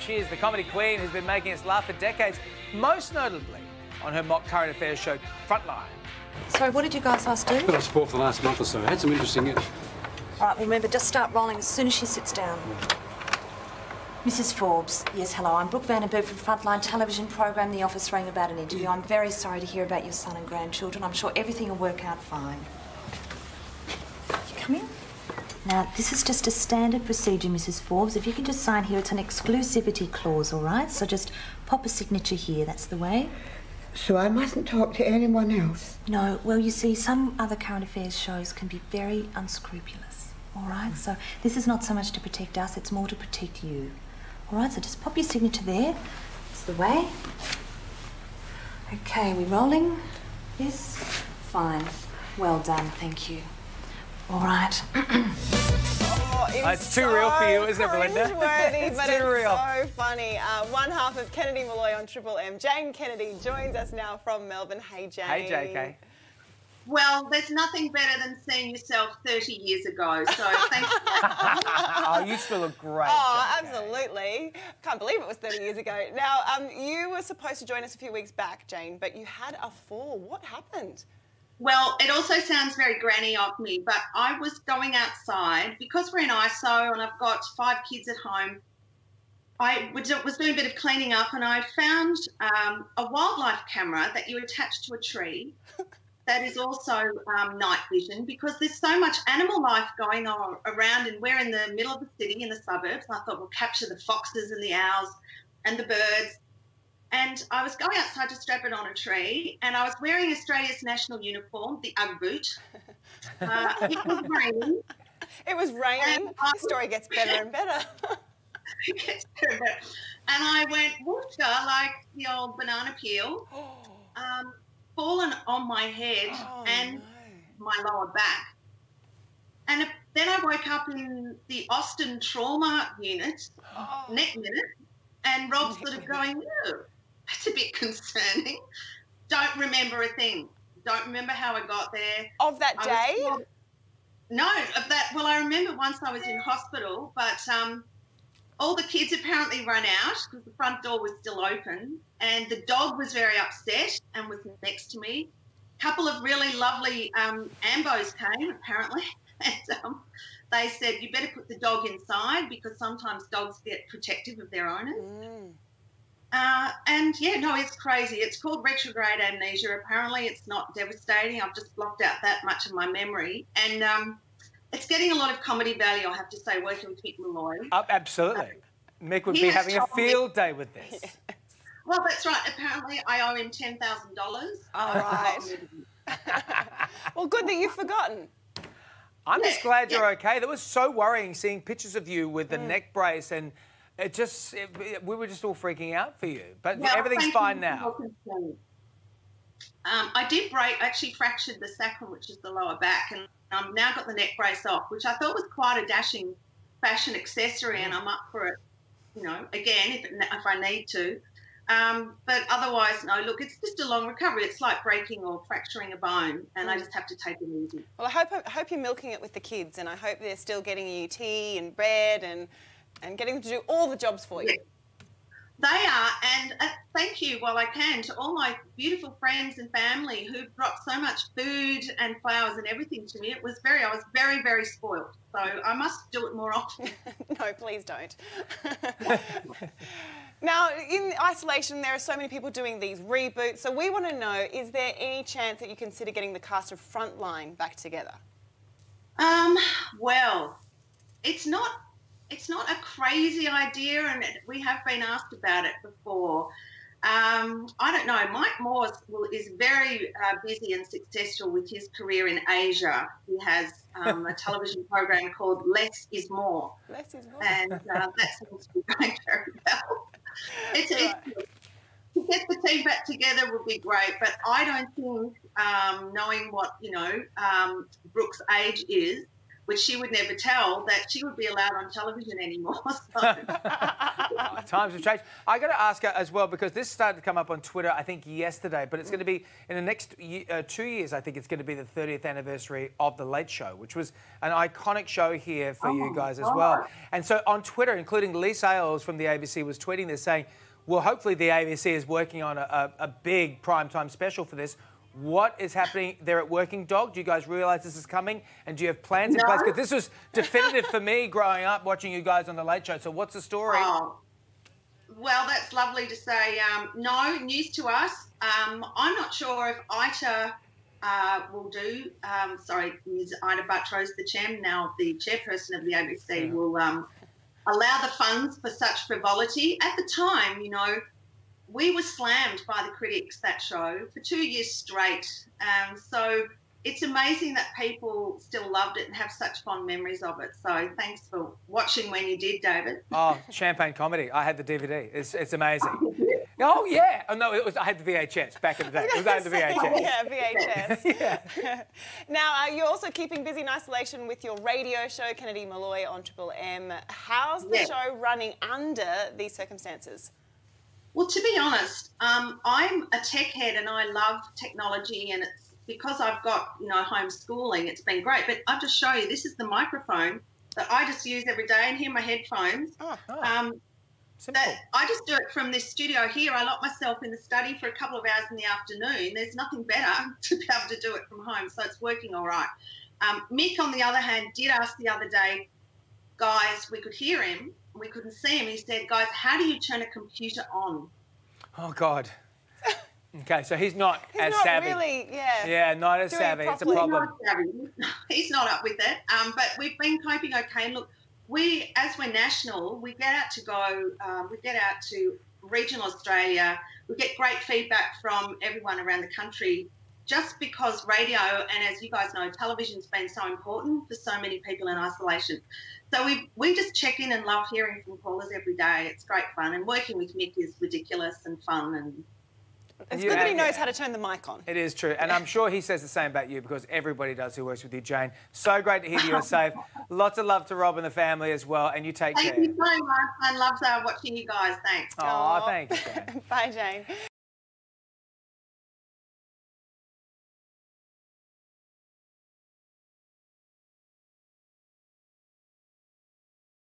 She is the comedy queen who's been making us laugh for decades, most notably on her mock current affairs show Frontline. Sorry, what did you guys last do? Bit of sport for the last month or so. Had some interesting news. All right, well, remember, just start rolling as soon as she sits down. Mrs. Forbes, yes, hello. I'm Brooke Vandenberg from Frontline television program. The office rang about an interview. I'm very sorry to hear about your son and grandchildren. I'm sure everything will work out fine. You come in. Now, this is just a standard procedure, Mrs. Forbes. If you can just sign here, it's an exclusivity clause, all right? So just pop a signature here. That's the way. So I mustn't talk to anyone else? No, well, you see, some other current affairs shows can be very unscrupulous, all right? So this is not so much to protect us, it's more to protect you. All right, so just pop your signature there. That's the way. Okay, we rolling? Yes? Fine. Well done, thank you. All right. It was it's too real for you, isn't it, Belinda? It's but too it's real. so funny. Uh, one half of Kennedy Molloy on Triple M, Jane Kennedy, joins us now from Melbourne. Hey, Jane. Hey, JK. Well, there's nothing better than seeing yourself 30 years ago. So thanks. oh, you still look great. Oh, JK. absolutely. Can't believe it was 30 years ago. Now, um, you were supposed to join us a few weeks back, Jane, but you had a fall. What happened? Well, it also sounds very granny of me, but I was going outside because we're in ISO and I've got five kids at home. I was was doing a bit of cleaning up and I found um, a wildlife camera that you attach to a tree. That is also um, night vision because there's so much animal life going on around, and we're in the middle of the city in the suburbs. I thought we'll capture the foxes and the owls and the birds. And I was going outside to strap it on a tree, and I was wearing Australia's national uniform, the Ugg boot. Uh, it was raining. It was raining. I- The story gets better and better. and I went whooshka like the old banana peel, um, fallen on my head Oh, and no. my lower back. And then I woke up in the Austin trauma unit, Oh. neck minute, and Rob's sort of going, "Ew, that's a bit concerning. Don't remember a thing. Don't remember how I got there. Of that was day? told- no, of that. Well, I remember once I was in hospital, but um, all the kids apparently run out because the front door was still open, and the dog was very upset and was next to me. A couple of really lovely um, ambos came apparently, and um, they said you better put the dog inside because sometimes dogs get protective of their owners. Mm. Uh, and yeah, no, it's crazy. It's called retrograde amnesia. Apparently, it's not devastating. I've just blocked out that much of my memory, and um, it's getting a lot of comedy value. I have to say, working with Mick Molloy. Oh, absolutely. Mick would be having a told me- field day with this. Well, that's right. Apparently, I owe him ten thousand dollars. All right. well, good that you've forgotten. I'm just Yeah, glad you're yeah. okay. That was so worrying seeing pictures of you with the neck brace, and it just it, it- we were just all freaking out for you. But Well, everything's fine now. Um, I did break, actually fractured the sacrum, which is the lower back, and I've now got the neck brace off, which I thought was quite a dashing fashion accessory, and I'm up for it, you know, again if, it, if I need to. Um, but otherwise, no. Look, it's just a long recovery. It's like breaking or fracturing a bone, and I just have to take it easy. Well, I hope, I hope you're milking it with the kids, and I hope they're still getting you tea and bread and, and getting them to do all the jobs for you. They are, and uh, thank you while I can to all my beautiful friends and family who brought so much food and flowers and everything to me. It was very, I was very, very spoiled. So I must do it more often. no, please don't. now, in isolation, there are so many people doing these reboots. So we want to know: is there any chance that you consider getting the cast of Frontline back together? Um, well, it's not, it's not a crazy idea, and it, we have been asked about it before. Um, I don't know. Mike will, is very uh, busy and successful with his career in Asia. He has um, a television program called Less Is More. Less is more. and uh, that seems to be going very well. It's, it's, to get the team back together would be great, but I don't think, um, knowing what you know um, Brooke's age is, which she would never tell, that she would be allowed on television anymore. So. Times have changed. I got to ask her as well because this started to come up on Twitter, I think yesterday, but it's going to be in the next uh, two years. I think it's going to be the 30th anniversary of the Late Show, which was an iconic show here for you guys as well. And so on Twitter, including Leigh Sales from the ABC was tweeting this saying, "Well, hopefully the ABC is working on a, a, a big primetime special for this." What is happening there at Working Dog? Do you guys realise this is coming? And do you have plans in No. place? Because this was definitive for me growing up watching you guys on the Late Show. So what's the story? Oh, well, that's lovely to say. Um, no, news to us. Um, I'm not sure if Ita uh, will do. Um, sorry, Ms. Ita Buttrose, the chair, now the chairperson of the ABC, will um, allow the funds for such frivolity. At the time, you know, we were slammed by the critics that show for two years straight. Um, so it's amazing that people still loved it and have such fond memories of it. So thanks for watching when you did, David. Oh, champagne comedy. I had the DVD. It's, it's amazing. Oh yeah. Oh no, it was. I had the VHS back in the day. It was I had the VHS. yeah, VHS. Yeah. Now, uh, you're also keeping busy in isolation with your radio show, Kennedy Molloy on Triple M. How's the Yeah. show running under these circumstances? Well, to be honest, um, I'm a tech head and I love technology, and it's because I've got you know homeschooling. It's been great, but I'll just show you. This is the microphone that I just use every day, and here my headphones. Oh, Um, that I just do it from this studio here. I lock myself in the study for a couple of hours in the afternoon. There's nothing better to be able to do it from home, so it's working all right. Um, Mick, on the other hand, did ask the other day, guys, we could hear him, we couldn't see him. He said, guys, how do you turn a computer on? Oh God. Okay, so he's not He's as not savvy. really, yeah. Yeah, not as Doing it savvy. It's a properly. problem. Not savvy. He's not up with it. Um, but we've been coping okay. Look, we as we're national, we get out to go. Um, we get out to regional Australia. We get great feedback from everyone around the country. Just because radio and as you guys know, television's been so important for so many people in isolation. So we we just check in and love hearing from callers every day. It's great fun, and working with Mick is ridiculous and fun and It's You- good that he yeah. knows how to turn the mic on. It is true, and I'm sure he says the same about you because everybody does who works with you, Jane. So great to hear you're safe. Lots of love to Rob and the family as well, and you take thank care. Thank you so much. I love uh, watching you guys. Thanks. Oh, thank you, Jane. Bye, Jane.